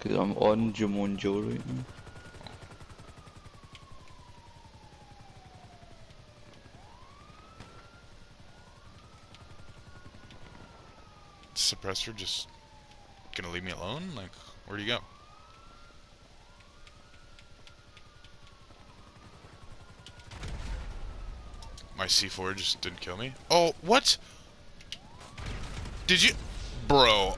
Cause I'm on Jumonjo right now. Suppressor just gonna leave me alone? Like, where do you go? My C4 just didn't kill me? Oh, what? Did you... Bro.